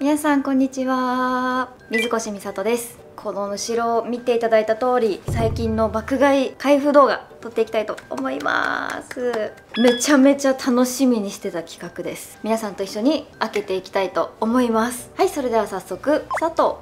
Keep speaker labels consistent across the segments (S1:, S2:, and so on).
S1: 皆さんこんにちは。水越美里です。この後ろを見ていただいた通り最近の爆買い開封動画撮っていきたいと思います。めちゃめちゃ楽しみにしてた企画です。皆さんと一緒に開けていきたいと思います。はいそれでは早速佐藤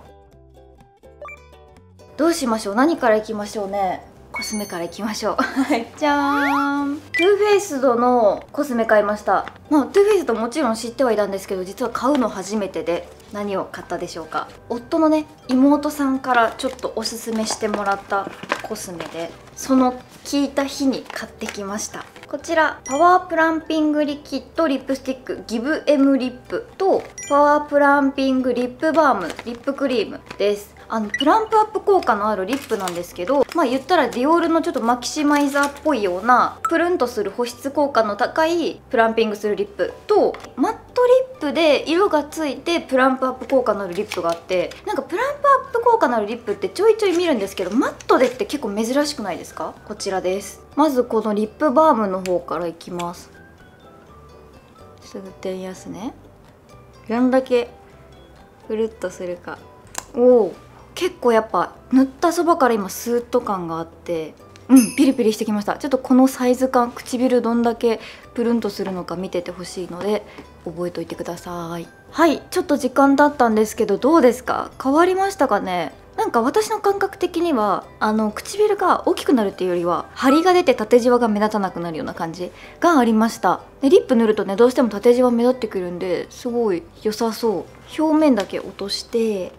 S1: どうしましょう？何からいきましょうね？コスメからいきましょう。じゃーん。 Too Faced のコスメ買いました。まあ Too Faced もちろん知ってはいたんですけど実は買うの初めてで何を買ったでしょうか。夫のね妹さんからちょっとおすすめしてもらったコスメでその聞いた日に買ってきました。こちら Power Plumping Liquid Lipstick Give 'Em Lip と Power Plumping Lip Balm リップクリームです。あの plump up 効果のあるリップなんですけどまあ言ったらディオールのちょっとマキシマイザーっぽいようなプルンとする保湿効果の高い plumping するリップとマットリップで色がついて plump up 効果のあるリップがあってなんか plump up 効果のあるリップってちょいちょい見るんですけどマットでって結構珍しくないですか？こちらです。まずこのリップバームの方からいきます。すぐってやすね。どんだけふるっとするか。おお結構やっぱ塗ったそばから今スーッと感があってうん。ピリピリしてきました。ちょっとこのサイズ感唇どんだけプルンとするのか見ててほしいので覚えといてください。はい。ちょっと時間経ったんですけどどうですか？変わりましたかね？なんか私の感覚的にはあの唇が大きくなるっていうよりは張りが出て縦じわが目立たなくなるような感じがありました。でリップ塗るとねどうしても縦じわ目立ってくるんですごい良さそう。表面だけ落として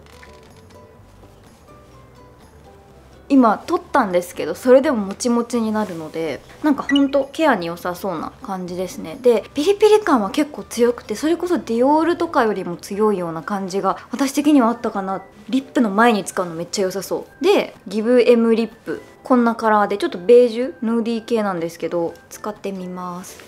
S1: 今取ったんですけどそれでももちもちになるのでなんかほんとケアに良さそうな感じですね。でピリピリ感は結構強くてそれこそディオールとかよりも強いような感じが私的にはあったかな。リップの前に使うのめっちゃ良さそう。でギブエムリップ。こんなカラーでちょっとベージュヌーディー系なんですけど使ってみます。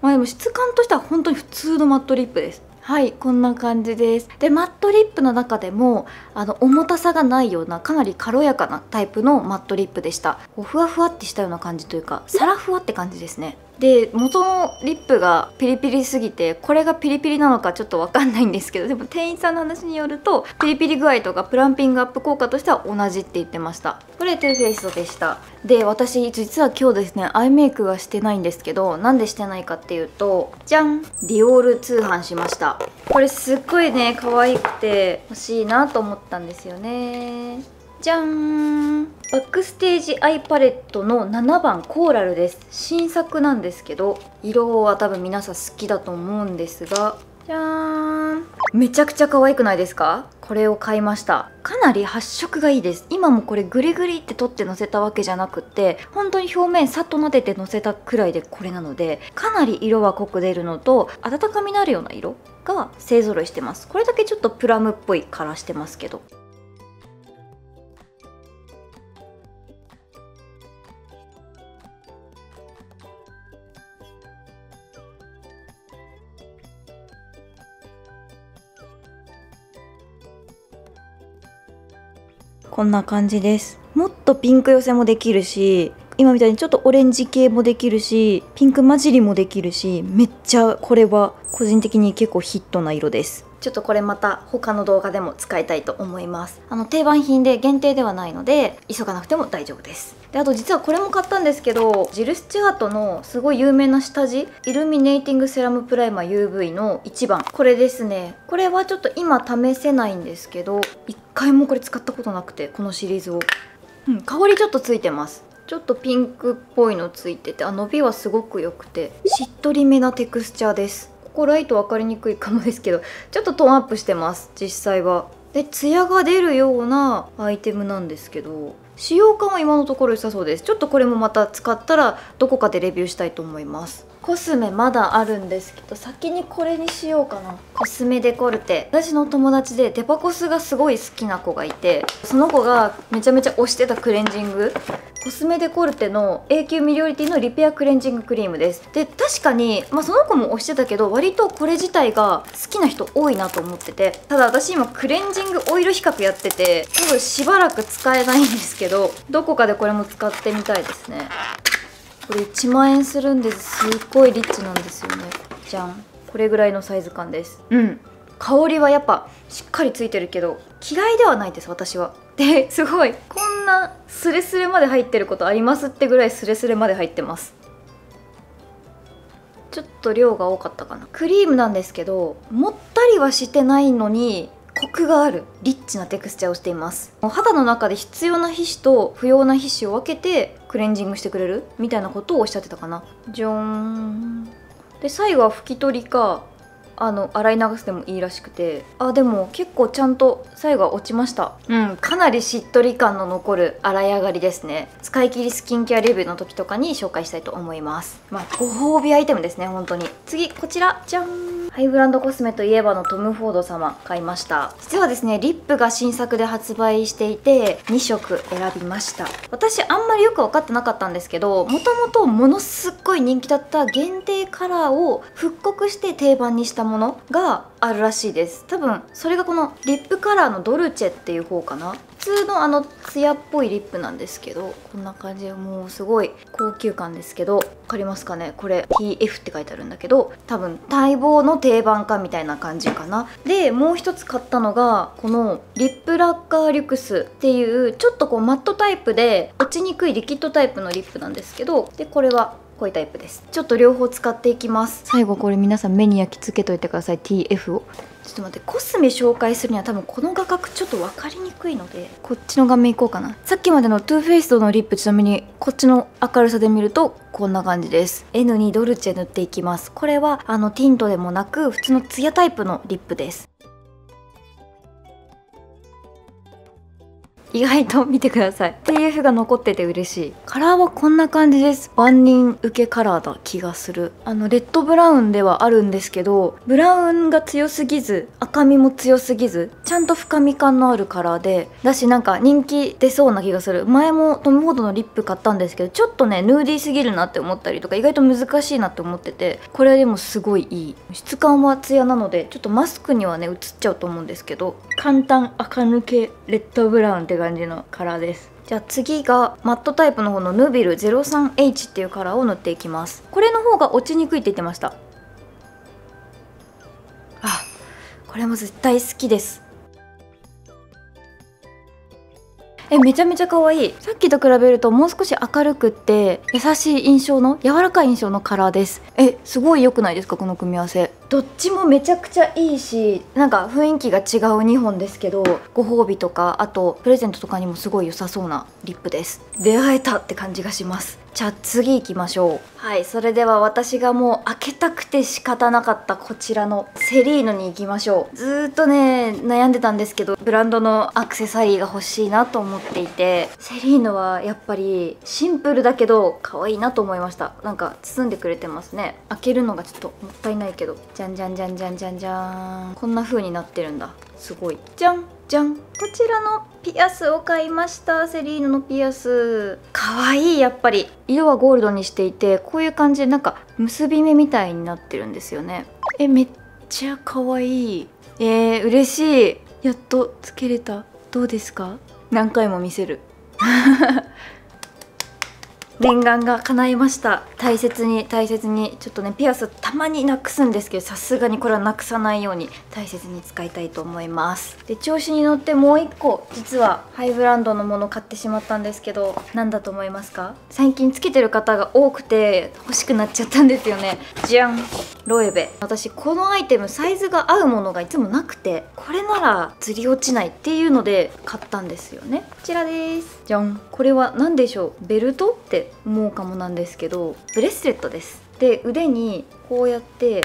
S1: まあでも質感としては本当に普通のマットリップです。はいこんな感じです。でマットリップの中でもあの重たさがないようなかなり軽やかなタイプのマットリップでした。ふわふわってしたような感じというかサラふわって感じですね。で元のリップがピリピリすぎてこれがピリピリなのかちょっと分かんないんですけどでも店員さんの話によるとピリピリ具合とか plumping up 効果としては同じって言ってました。これ Too Faced でした。で私実は今日ですねアイメイクがしてないんですけどなんでしてないかっていうとじゃんディオール通販しました。これすっごいね可愛くて欲しいなと思ったんですよね。じゃん。バックステージアイパレットの7番コーラルです。新作なんですけど色は多分皆さん好きだと思うんですが。じゃーん。めちゃくちゃ可愛くないですか？これを買いました。かなり発色がいいです。今もこれグリグリって取ってのせたわけじゃなくって本当に表面さっと撫でてのせたくらいでこれなのでかなり色は濃く出るのと温かみのあるような色が勢ぞろいしてます。これだけちょっとプラムっぽいカラーしてますけど。こんな感じです。もっとピンク寄せもできるし今みたいにちょっとオレンジ系もできるしピンク混じりもできるしめっちゃこれは個人的に結構ヒットな色です。ちょっとこれまた他の動画でも使いたいと思います。あの定番品で限定ではないので急がなくても大丈夫です。であと実はこれも買ったんですけどジル・スチュアートのすごい有名な下地イルミネーティングセラムプライマー UV の1番これですね。これはちょっと今試せないんですけど1回もこれ使ったことなくてこのシリーズを、うん、香りちょっとついてます。ちょっとピンクっぽいのついててあ伸びはすごく良くてしっとりめなテクスチャーです。ここライト分かりにくいかもですけどちょっとトーンアップしてます実際は。でツヤが出るようなアイテムなんですけど使用感は今のところ良さそうです。ちょっとこれもまた使ったらどこかでレビューしたいと思います。コスメまだあるんですけど先にこれにしようかな。コスメデコルテ。私の友達でデパコスがすごい好きな子がいてその子がめちゃめちゃ推してたクレンジング。コスメデコルテの永久ミリオリティのリペアクレンジングクリームです。で確かに、まあ、その子も推してたけど割とこれ自体が好きな人多いなと思ってて。ただ私今クレンジングオイル比較やってて多分しばらく使えないんですけどどこかでこれも使ってみたいですね。これ1万円するんです。すっごいリッチなんですよね。じゃん。これぐらいのサイズ感です。うん。香りはやっぱしっかりついてるけど嫌いではないです私は。ですごい。こんなスレスレまで入ってることありますってぐらいスレスレまで入ってます。ちょっと量が多かったかな。クリームなんですけどもったりはしてないのにコクがある。リッチなテクスチャーをしています。肌の中で必要な皮脂と不要な皮脂を分けてクレンジングしてくれる？みたいなことをおっしゃってたかな。じゃーんで最後は拭き取りかあの洗い流すでもいいらしくて。あでも結構ちゃんと最後は落ちました。うんかなりしっとり感の残る洗い上がりですね。使い切りスキンケアレビューの時とかに紹介したいと思います。まあご褒美アイテムですね本当に。次こちら。じゃん。ハイブランドコスメといえばのトム・フォード様買いました。実はですねリップが新作で発売していて2色選びました。私あんまりよく分かってなかったんですけどもともとものすっごい人気だった限定カラーを復刻して定番にしたものがあるらしいです。多分それがこのリップカラーのドルチェっていう方かな？通のあのツヤっぽいリップなんですけどこんな感じでもうすごい高級感ですけど分かりますかね？これ TF って書いてあるんだけど多分待望の定番化みたいな感じかな。でもう一つ買ったのがこのリップラッカーリュクスっていうちょっとこうマットタイプで落ちにくいリキッドタイプのリップなんですけどでこれはこういうタイプです。ちょっと両方使っていきます。最後これ皆さん目に焼き付けといてください。TF を。ちょっと待ってコスメ紹介するには多分この画角ちょっと分かりにくいので。こっちの画面いこうかな。さっきまでのトゥーフェイスドのリップちなみにこっちの明るさで見るとこんな感じです。N にドルチェ塗っていきます。これはあのティントでもなく普通のツヤタイプのリップです意外と見てください。TF が残ってて嬉しい。カラーはこんな感じです。万人受けカラーだ気がする。あのレッドブラウンではあるんですけどブラウンが強すぎず赤みも強すぎずちゃんと深み感のあるカラーでだしなんか人気出そうな気がする。前もトム・フォードのリップ買ったんですけどちょっとねヌーディーすぎるなって思ったりとか意外と難しいなって思っててこれでもすごいいい。質感はツヤなのでちょっとマスクにはね映っちゃうと思うんですけど簡単垢抜けレッドブラウンって感じのカラーです。じゃあ次がマットタイプの方のヌビル 03H っていうカラーを塗っていきます。これの方が落ちにくいって言ってました。あこれも絶対好きですえめちゃめちゃ可愛い。さっきと比べるともう少し明るくって優しい印象の柔らかい印象のカラーです。えすごい良くないですかこの組み合わせ。どっちもめちゃくちゃいいしなんか雰囲気が違う2本ですけどご褒美とかあとプレゼントとかにもすごい良さそうなリップです。出会えたって感じがします。じゃあ次行きましょう。はい。それでは私がもう開けたくて仕方なかったこちらのセリーノに行きましょう。ずーっとね悩んでたんですけどブランドのアクセサリーが欲しいなと思っていて。セリーノはやっぱりシンプルだけど可愛いなと思いました。なんか包んでくれてますね。開けるのがちょっともったいないけど。じゃんじゃんじゃんじゃんじゃんじゃん。こんな風になってるんだ。すごい。じゃんじゃん。こちらのピアスを買いました。セリーヌのピアス。かわいいやっぱり。色はゴールドにしていてこういう感じでなんか結び目みたいになってるんですよね。えめっちゃかわいい。えー、嬉しい。やっとつけれた。どうですか？何回も見せる。念願が叶いました。大切に大切に。ちょっとねピアスたまになくすんですけどさすがにこれはなくさないように大切に使いたいと思います。で調子に乗ってもう1個実はハイブランドのもの買ってしまったんですけど何だと思いますか？最近つけてる方が多くて欲しくなっちゃったんですよね。じゃんロエベ。私このアイテムサイズが合うものがいつもなくてこれならずり落ちないっていうので買ったんですよね。こちらです。じゃん。これは何でしょう？ベルトって思うかもなんですけどブレスレットです。で腕にこうやって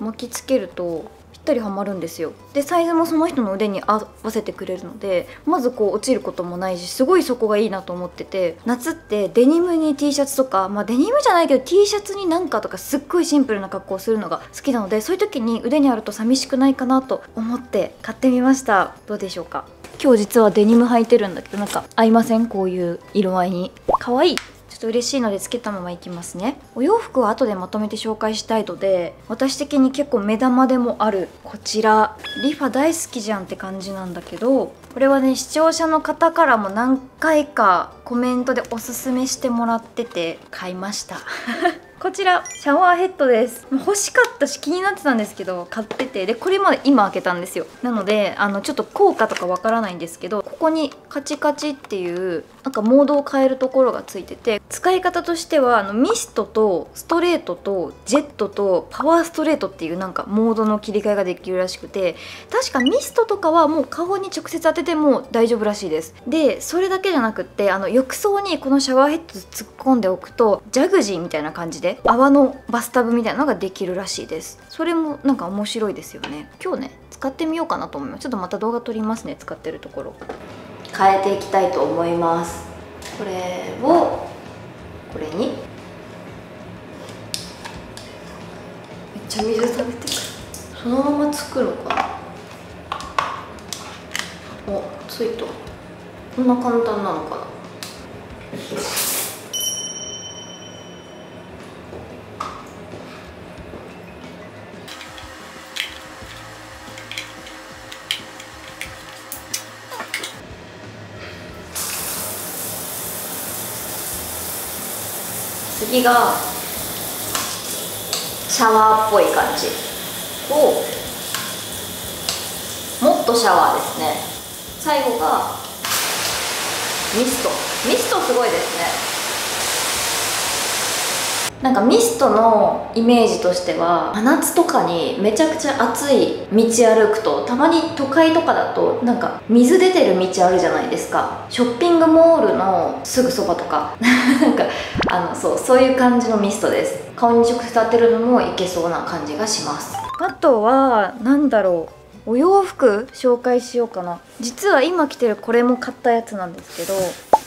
S1: 巻きつけるとぴったりはまるんですよ。でサイズもその人の腕に合わせてくれるのでまずこう落ちることもないしすごいそこがいいなと思ってて夏ってデニムに T シャツとかまあデニムじゃないけど T シャツになんかとかすっごいシンプルな格好をするのが好きなのでそういう時に腕にあると寂しくないかなと思って買ってみました。どうでしょうか？今日実はデニム履いてるんだけどなんか合いませんこういう色合いに可愛い。ちょっと嬉しいのでつけたままいきますね。お洋服は後でまとめて紹介したいので私的に結構目玉でもあるこちら。リファ大好きじゃんって感じなんだけどこれはね視聴者の方からも何回かコメントでおすすめしてもらってて買いました。こちらシャワーヘッドです。欲しかったし気になってたんですけど買ってて。でこれまで今開けたんですよ。なのであのちょっと効果とかわからないんですけどここにカチカチっていうなんかモードを変えるところがついてて使い方としてはあのミストとストレートとジェットとパワーストレートっていうなんかモードの切り替えができるらしくて確かミストとかはもう顔に直接当てても大丈夫らしいです。でそれだけじゃなくってあの浴槽にこのシャワーヘッド突っ込んでおくとジャグジーみたいな感じで泡のバスタブみたいなのができるらしいです。それもなんか面白いですよね。今日ね使ってみようかなと思います。ちょっとまた動画撮りますね使ってるところ。変えていきたいと思います。これをこれに。めっちゃ水食べてくる。そのまま作るのか。なおついた。こんな簡単なのかなきがシャワーっぽい感じ。をもっとシャワーですね。最後がミスト。ミストすごいですね。なんかミストのイメージとしては真夏とかにめちゃくちゃ暑い道歩くとたまに都会とかだとなんか水出てる道あるじゃないですか。ショッピングモールのすぐそばとか。なんかあのそうそういう感じのミストです。顔に直接当てるのもいけそうな感じがします。あとは何だろう。お洋服紹介しようかな。実は今着てるこれも買ったやつなんですけど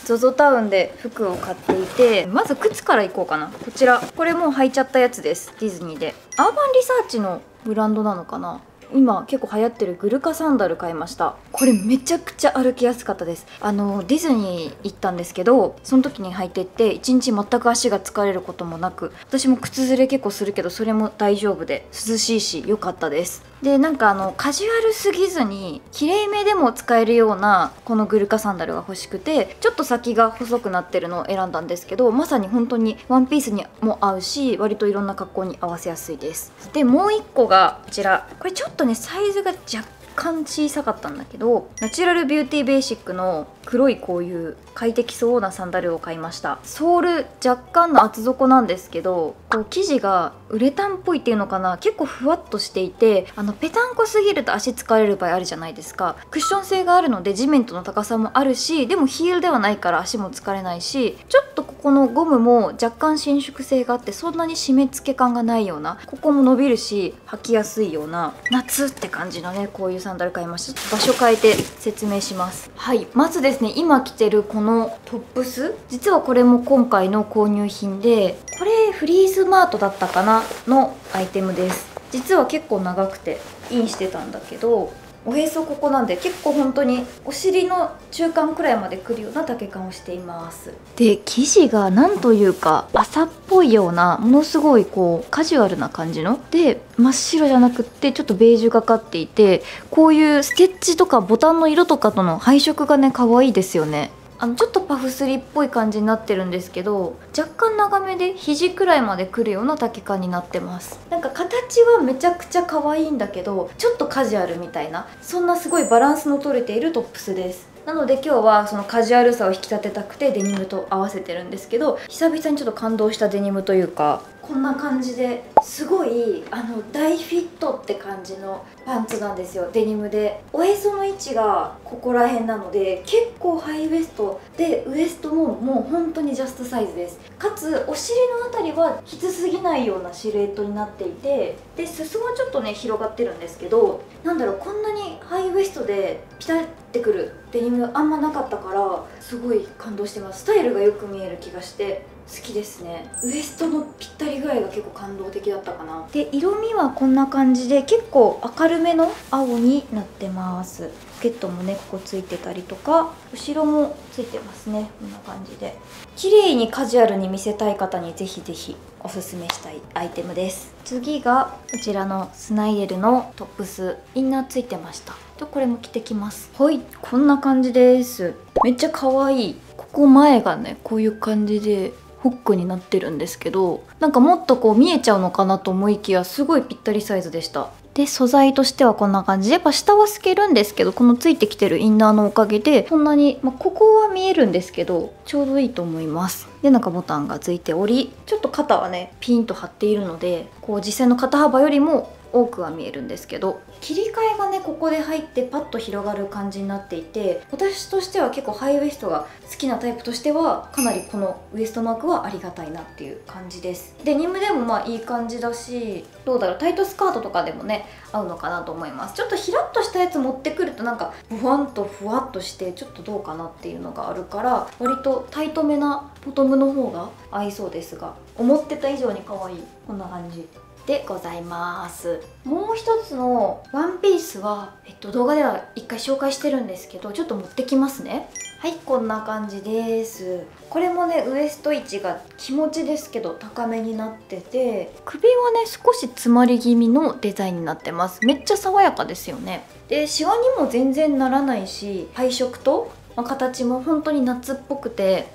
S1: ZOZO タウンで服を買っていてまず靴からいこうかな。こちら。これもう履いちゃったやつです。ディズニーで。アーバンリサーチのブランドなのかな？今結構流行ってるグルカサンダル買いました。これめちゃくちゃ歩きやすかったです。あのディズニー行ったんですけどその時に履いてって一日全く足が疲れることもなく私も靴ずれ結構するけどそれも大丈夫で涼しいし良かったです。でなんかあのカジュアルすぎずにきれいめでも使えるようなこのグルカサンダルが欲しくてちょっと先が細くなってるのを選んだんですけどまさに本当にワンピースにも合うし割といろんな格好に合わせやすいです。でもう1個がこちら。これちょっとねサイズが若干小さかったんだけどナチュラルビューティーベーシックの黒いこういう快適そうなサンダルを買いました。ソール若干の厚底なんですけどこう生地がウレタンっぽいっていうのかな？結構ふわっとしていてあのペタンコすぎると足疲れる場合あるじゃないですか。クッション性があるので地面との高さもあるしでもヒールではないから足も疲れないしちょっとここのゴムも若干伸縮性があってそんなに締め付け感がないようなここも伸びるし履きやすいような夏って感じのねこういうサンダル買いました？場所変えて説明します。はい。まずですね今着てるこのトップス実はこれも今回の購入品でこれフリーズマートだったかなのアイテムです。実は結構長くてインしてたんだけどおへそここなんで結構本当にお尻の中間くらいまでくるような丈感をしています。で生地がなんというか朝っぽいようなものすごいこうカジュアルな感じの？で真っ白じゃなくってちょっとベージュがかっていてこういうステッチとかボタンの色とかとの配色がね可愛いですよね。あのちょっとパフスリーっぽい感じになってるんですけど若干長めで肘くらいまでくるような丈感になってます。なんか形はめちゃくちゃ可愛いんだけどちょっとカジュアルみたいなそんなすごいバランスの取れているトップスです。なので今日はそのカジュアルさを引き立てたくてデニムと合わせてるんですけど久々にちょっと感動したデニムというかこんな感じですごいあの大フィットって感じのパンツなんですよ。デニムで。おへその位置がここら辺なので結構ハイウエストでウエストももう本当にジャストサイズです。かつお尻の辺りはきつすぎないようなシルエットになっていてで裾はちょっとね広がってるんですけどなんだろうこんなにハイウエストでピタッてくるデニムあんまなかったからすごい感動してます。スタイルがよく見える気がして好きですね。ウエストのぴったり具合が結構感動的だったかな。で色味はこんな感じで結構明るめの青になってます。ケットもねここついてたりとか後ろもついてますねこんな感じで。綺麗にカジュアルに見せたい方にぜひぜひおすすめしたいアイテムです。次がこちらのスナイエルのトップスインナーついてました。でこれも着てきます。はいこんな感じです。めっちゃ可愛い。ここ前がねこういう感じでホックになってるんですけどなんかもっとこう見えちゃうのかなと思いきやすごいぴったりサイズでした。で素材としてはこんな感じやっぱ下は透けるんですけどこのついてきてるインナーのおかげでそんなに、まあ、ここは見えるんですけどちょうどいいと思います。でなんかボタンがついておりちょっと肩はねピンと張っているのでこう実際の肩幅よりも多くは見えるんですけど切り替えがねここで入ってパッと広がる感じになっていて私としては結構ハイウエストが好きなタイプとしてはかなりこのウエストマークはありがたいなっていう感じです。デニムでもまあいい感じだしどうだろうタイトスカートとかでもね合うのかなと思います。ちょっとヒラッとしたやつ持ってくるとなんかふわんとふわっとしてちょっとどうかなっていうのがあるから割とタイトめなボトムの方が合いそうですが思ってた以上に可愛いこんな感じ。でございます。もう一つのワンピースは、えっと、動画では一回紹介してるんですけどちょっと持ってきますね。はいこんな感じです。これもねウエスト位置が気持ちですけど高めになってて首はね少し詰まり気味のデザインになってます。めっちゃ爽やかですよね。でシワにも全然ならないし配色と、まあ、形も本当に夏っぽくて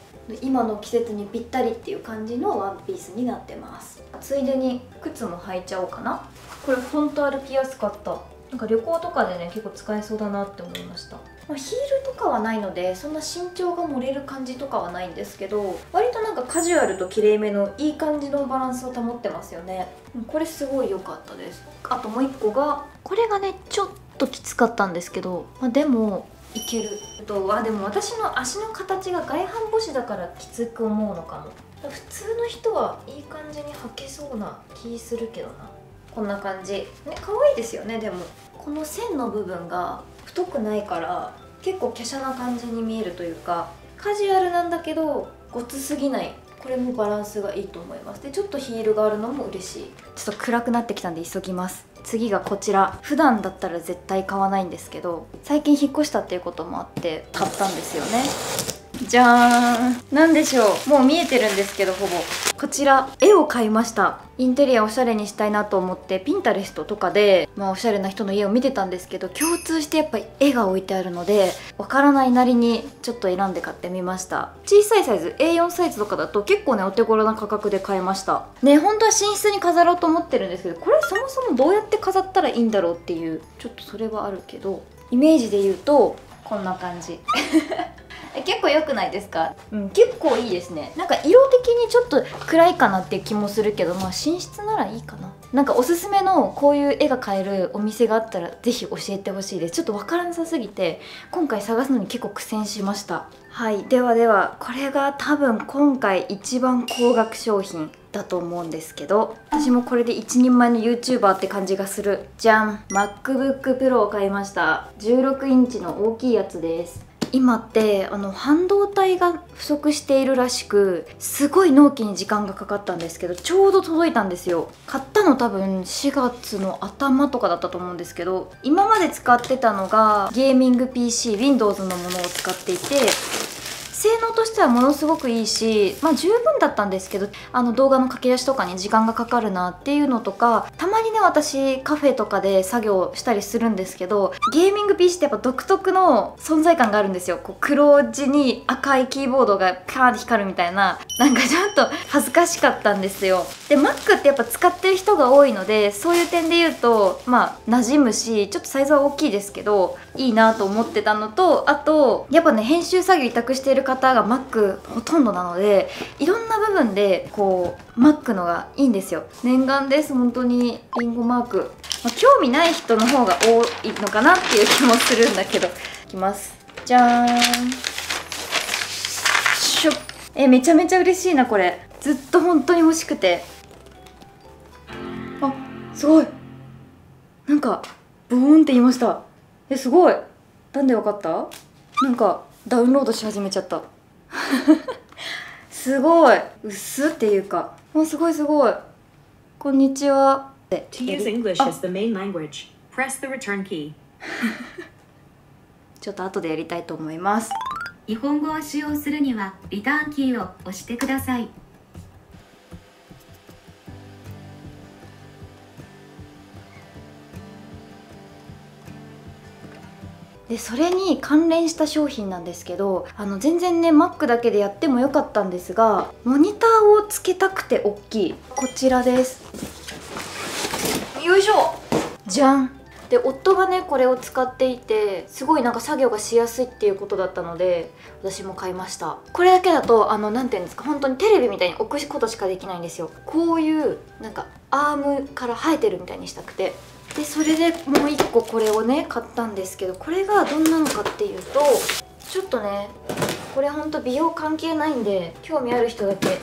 S1: 今の季節にぴったりっていう感じのワンピースになってますついでに靴も履いちゃおうかな。これほんと歩きやすかった。なんか旅行とかでね結構使えそうだなって思いました、まあ、ヒールとかはないのでそんな身長が漏れる感じとかはないんですけど割となんかカジュアルときれいめのいい感じのバランスを保ってますよね。これすごい良かったです。あともう一個がこれがねちょっときつかったんですけど、まあ、でもいける。とはでも私の足の形が外反母趾だからきつく思うのかも。普通の人はいい感じに履けそうな気するけどな。こんな感じ。ね可愛いですよねでも。この線の部分が太くないから結構華奢な感じに見えるというかカジュアルなんだけどごつすぎない。これもバランスがいいと思います。でちょっとヒールがあるのも嬉しい。ちょっと暗くなってきたんで急ぎます。次がこちら。普段だったら絶対買わないんですけど最近引っ越したっていうこともあって買ったんですよねじゃーん。何でしょう。もう見えてるんですけどほぼ。こちら絵を買いました。インテリアおしゃれにしたいなと思ってピンタレストとかで、まあ、おしゃれな人の家を見てたんですけど共通してやっぱり絵が置いてあるのでわからないなりにちょっと選んで買ってみました。小さいサイズ A4 サイズとかだと結構ねお手頃な価格で買えました。ね本当は寝室に飾ろうと思ってるんですけどこれそもそもどうやって飾ったらいいんだろうっていうちょっとそれはあるけどイメージで言うとこんな感じ。結構良くないですか、うん、結構いいですね。なんか色的にちょっと暗いかなっていう気もするけどまあ寝室ならいいかな。なんかおすすめのこういう絵が買えるお店があったら是非教えてほしいです。ちょっとわからなさすぎて今回探すのに結構苦戦しました。はい。ではではこれが多分今回一番高額商品だと思うんですけど私もこれで一人前の YouTuber って感じがする。じゃん。MacBook Pro を買いました。16インチの大きいやつです今ってあの半導体が不足しているらしくすごい納期に時間がかかったんですけどちょうど届いたんですよ。買ったの多分4月の頭とかだったと思うんですけど今まで使ってたのがゲーミング PCWindows のものを使っていて性能としてはものすごくいいし、まあ、十分だったんですけどあの動画の書き出しとかに時間がかかるなっていうのとかたまにね私カフェとかで作業したりするんですけどゲーミング PC ってやっぱ独特の存在感があるんですよ。こう黒地に赤いキーボードがカーンって光るみたいななんかちょっと恥ずかしかったんですよ。で Mac ってやっぱ使ってる人が多いのでそういう点で言うとまあ馴染むしちょっとサイズは大きいですけどいいなと思ってたのとあとやっぱね編集作業委託している方が Mac ほとんどなのでいろんな部分でこう Mac のがいいんですよ。念願です本当に。リンゴマーク、まあ、興味ない人の方が多いのかなっていう気もするんだけど。いきます。じゃーん。しょえめちゃめちゃ嬉しいなこれ。ずっと本当に欲しくて。あすごい。なんかブーンって言いました。えすごい。なんでわかった？なんかダウンロードし始めちゃった。すごい。薄っていうか。もうすごいすごい。こんにちは。To use English as the main language, press the return key. ちょっと後でやりたいと思います。
S2: 日本語を使用するにはリターンキーを押してください
S1: でそれに関連した商品なんですけどあの全然ね Mac だけでやってもよかったんですがモニターをつけたくて大きいこちらです。よいしょ。じゃん。で夫がねこれを使っていてすごいなんか作業がしやすいっていうことだったので私も買いました。これだけだとあの何て言うんですか本当にテレビみたいに置くことしかできないんですよ。こういうなんかアームから生えてるみたいにしたくて。でそれでもう1個これをね買ったんですけどこれがどんなのかっていうとちょっとねこれほんと美容関係ないんで興味ある人だけ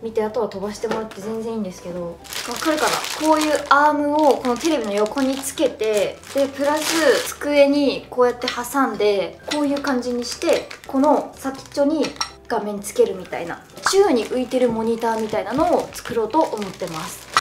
S1: 見てあとは飛ばしてもらって全然いいんですけどわかるかなこういうアームをこのテレビの横につけてでプラス机にこうやって挟んでこういう感じにしてこの先っちょに画面つけるみたいな宙に浮いてるモニターみたいなのを作ろうと思ってます。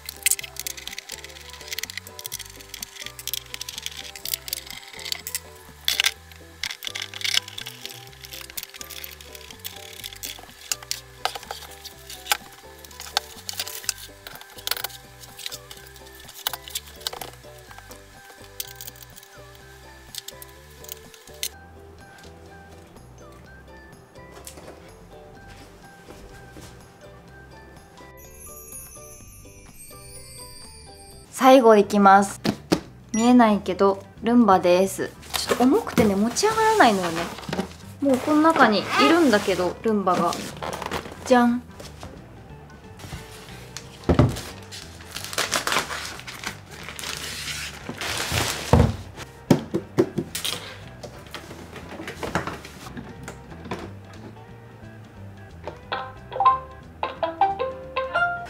S1: 最後いきます。見えないけどルンバです。ちょっと重くてね持ち上がらないのよね。もうこの中にいるんだけどルンバが。じゃん。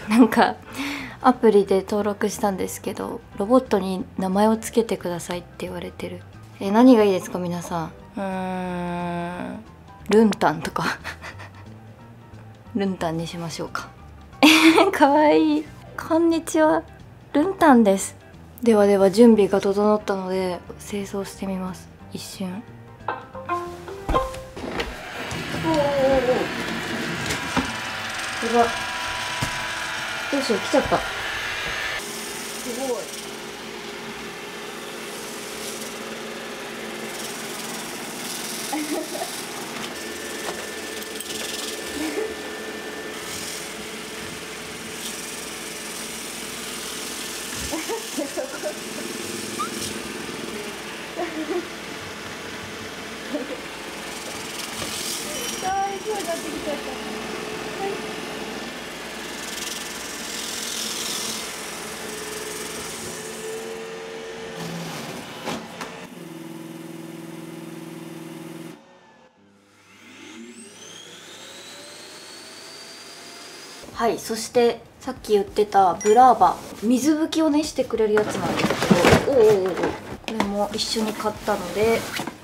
S1: なんかアプリで登録したんですけどロボットに名前を付けてくださいって言われてる。え何がいいですか皆さん？うーん。ルンタンとか。ルンタンにしましょうか。かわいい。こんにちは。ルンタンです。ではでは準備が整ったので清掃してみます。一瞬。おおおおすごいどうしよう来ちゃったすごいかわいそうになってきた。はいそしてさっき言ってたブラーバ水拭きをねしてくれるやつなんですけどおおおおこれも一緒に買ったので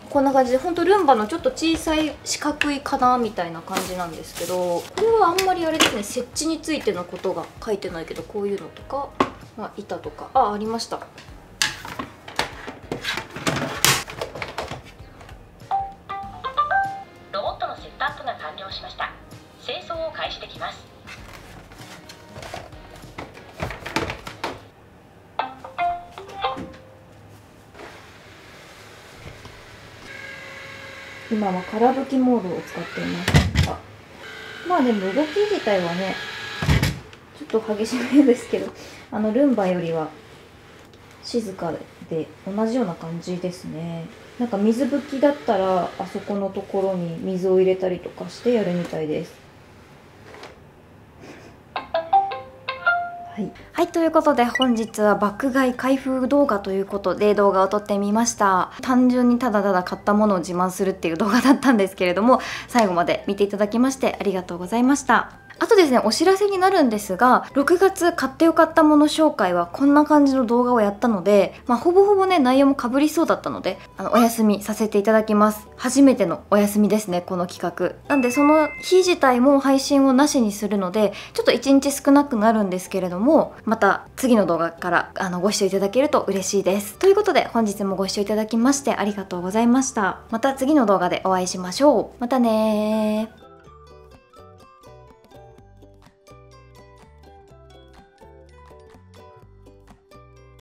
S1: こんな感じでほんとルンバのちょっと小さい四角いかなみたいな感じなんですけどこれはあんまりあれですね設置についてのことが書いてないけどこういうのとか、まあ、板とか。あありました。
S3: ロボットのセットアップが完了しました。清掃を開始できます
S1: 今は空拭きモードを使っています。あまあでも動き自体はねちょっと激しめですけどあのルンバよりは静かで同じような感じですね。なんか水拭きだったらあそこのところに水を入れたりとかしてやるみたいです。はい、はい、ということで本日は爆買い開封動画ということで動画を撮ってみました。単純にただただ買ったものを自慢するっていう動画だったんですけれども最後まで見ていただきましてありがとうございました。あとですねお知らせになるんですが6月買ってよかったもの紹介はこんな感じの動画をやったので、まあ、ほぼほぼね内容もかぶりそうだったのであのお休みさせていただきます。初めてのお休みですねこの企画。なんでその日自体も配信をなしにするのでちょっと1日少なくなるんですけれどもまた次の動画からあのご視聴いただけると嬉しいです。ということで本日もご視聴いただきましてありがとうございました。また次の動画でお会いしましょう。またね